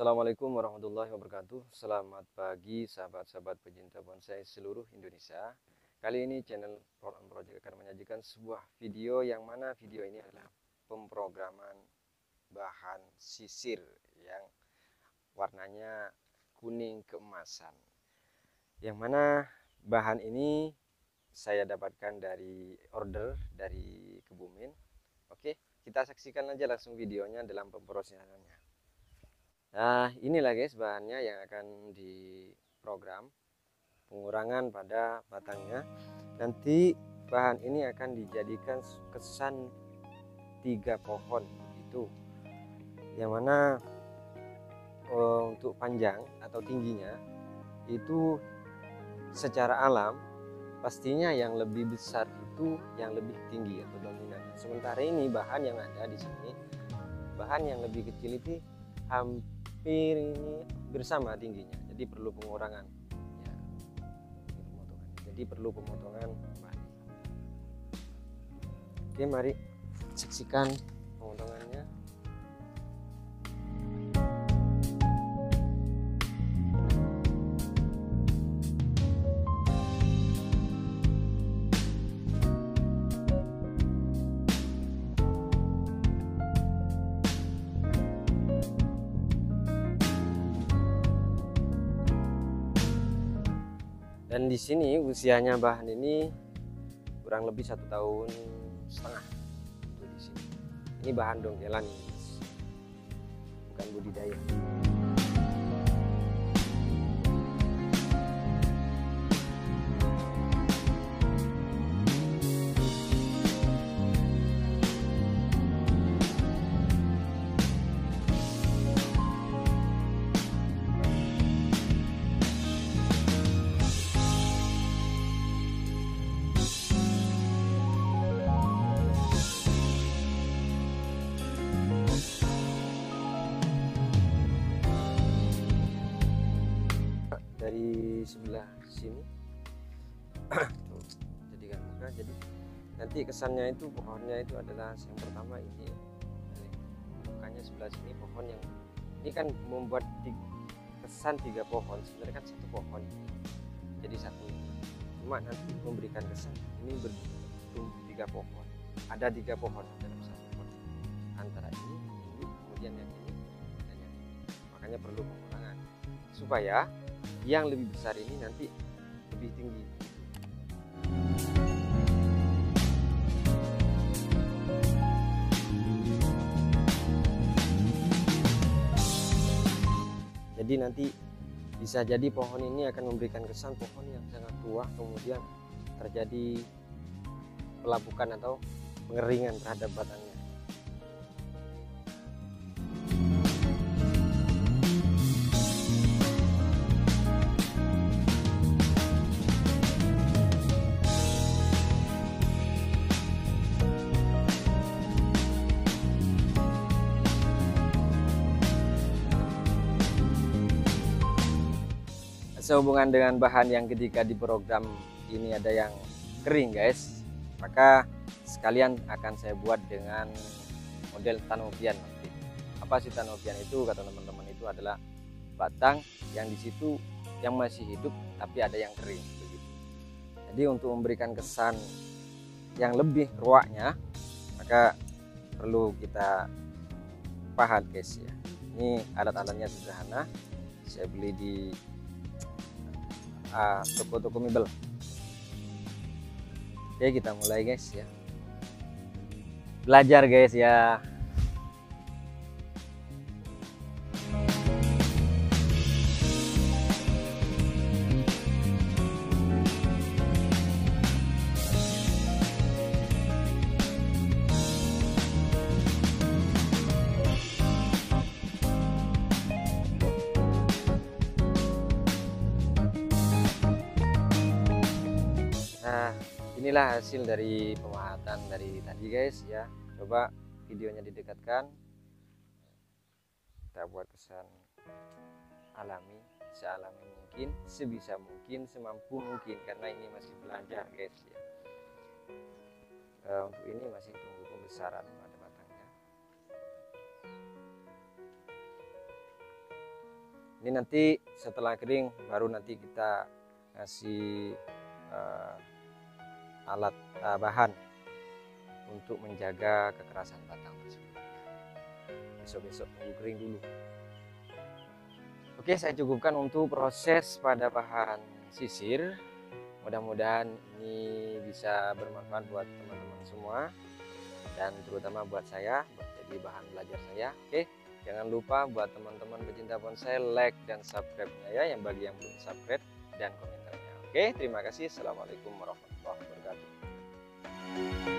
Assalamualaikum warahmatullahi wabarakatuh. Selamat pagi sahabat-sahabat pecinta bonsai seluruh Indonesia. Kali ini channel Program Project akan menyajikan sebuah video yang mana video ini adalah pemrograman bahan sisir yang warnanya kuning keemasan. Yang mana bahan ini saya dapatkan dari order dari Kebumen. Oke kita saksikan aja langsung videonya dalam pemrosesannya Nah inilah guys bahannya yang akan diprogram. Pengurangan pada batangnya. Nanti bahan ini akan dijadikan kesan tiga pohon itu. Yang mana uh, untuk panjang atau tingginya itu secara alam pastinya yang lebih besar itu yang lebih tinggi atau dominan sementara ini bahan yang ada di sini bahan yang lebih kecil itu hampir hampir ini bersama tingginya jadi perlu pengurangan. Ya jadi perlu pemotongan kembali oke mari saksikan pemotongannya dan di sini usianya bahan ini kurang lebih satu tahun setengah di sini. Ini bahan dongkelan bukan budidaya dari sebelah sini. Jadikan muka jadi nanti kesannya itu pohonnya itu adalah yang pertama ini mukanya sebelah sini pohon yang ini kan membuat kesan tiga pohon. Sebenarnya kan satu pohon. Jadi satu. Cuma nanti memberikan kesan ini bertumbuh tiga pohon. Ada tiga pohon dalam satu pohon. Antara ini ini kemudian yang ini dan yang ini. Makanya perlu pengurangan. Supaya yang lebih besar ini nanti lebih tinggi. Jadi nanti bisa jadi pohon ini akan memberikan kesan pohon yang sangat tua kemudian terjadi pelapukan atau pengeringan terhadap batangnya sehubungan dengan bahan yang ketika di program ini ada yang kering guys maka sekalian akan saya buat dengan model tanopian nanti apa sih tanopian itu? Kata teman-teman itu adalah batang yang di situ yang masih hidup tapi ada yang kering begitu. Jadi untuk memberikan kesan yang lebih ruaknya maka perlu kita pahat guys ya. Ini alat-alatnya sederhana saya beli di Ah, toko-toko mebel. Oke kita mulai guys ya. Belajar guys ya inilah hasil dari pemahatan dari tadi guys ya. Coba videonya didekatkan. Kita buat kesan alami sealami mungkin sebisa mungkin semampu mungkin karena ini masih belajar guys ya. Uh, untuk ini masih tunggu pembesaran pada batangnya ini nanti setelah kering baru nanti kita kasih uh, alat uh, bahan untuk menjaga kekerasan batang tersebut. Besok-besok tunggu kering dulu. Oke saya cukupkan untuk proses pada bahan sisir. Mudah-mudahan ini bisa bermanfaat buat teman-teman semua dan terutama buat saya buat jadi bahan belajar saya. Oke jangan lupa buat teman-teman pecinta bonsai like dan subscribe ya yang bagi yang belum subscribe dan komentarnya oke terima kasih. Assalamualaikum warahmatullahi wabarakatuh